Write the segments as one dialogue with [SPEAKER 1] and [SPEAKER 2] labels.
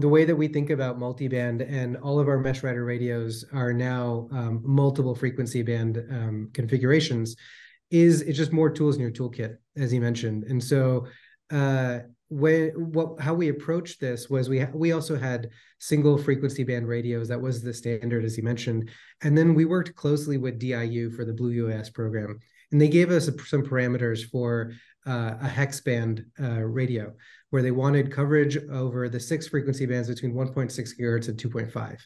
[SPEAKER 1] the way that we think about multiband and all of our Mesh Rider radios are now um, multiple frequency band um, configurations is it's just more tools in your toolkit as you mentioned. And so uh, when what how we approached this was we we also had single frequency band radios. That was the standard as you mentioned. And then we worked closely with DIU for the Blue UAS program and they gave us some parameters for uh, a hex band uh, radio where they wanted coverage over the six frequency bands between 1.6 gigahertz and 2.5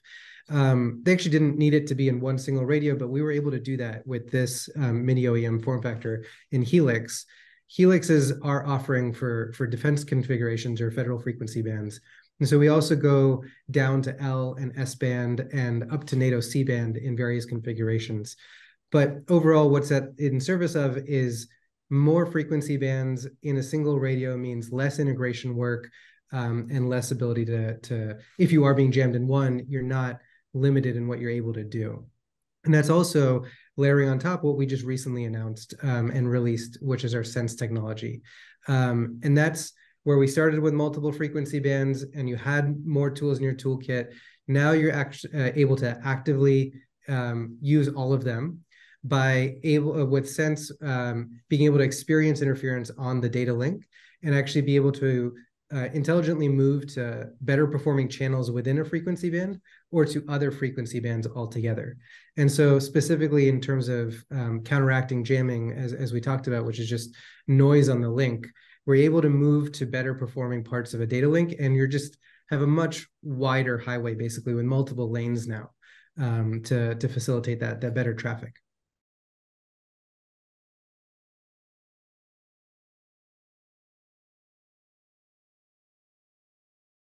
[SPEAKER 1] um, they actually didn't need it to be in one single radio but we were able to do that with this um, mini OEM form factor in Helix Helix is our offering for for defense configurations or federal frequency bands. And so we also go down to L and S band and up to NATO C band in various configurations. But overall, what's that in service of is more frequency bands in a single radio means less integration work um, and less ability to, to, if you are being jammed in one, you're not limited in what you're able to do. And that's also layering on top what we just recently announced um, and released, which is our Sense technology. Um, and that's where we started with multiple frequency bands and you had more tools in your toolkit. Now you're actually uh, able to actively um, use all of them by able uh, with Sense um, being able to experience interference on the data link and actually be able to uh, intelligently move to better performing channels within a frequency band or to other frequency bands altogether. And so specifically in terms of um, counteracting jamming, as, as we talked about, which is just noise on the link, we're able to move to better performing parts of a data link and you're just have a much wider highway basically with multiple lanes now um, to, to facilitate that, that better traffic.